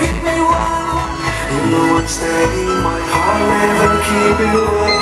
give me one. You know I'm steady, my heart never keep you apart.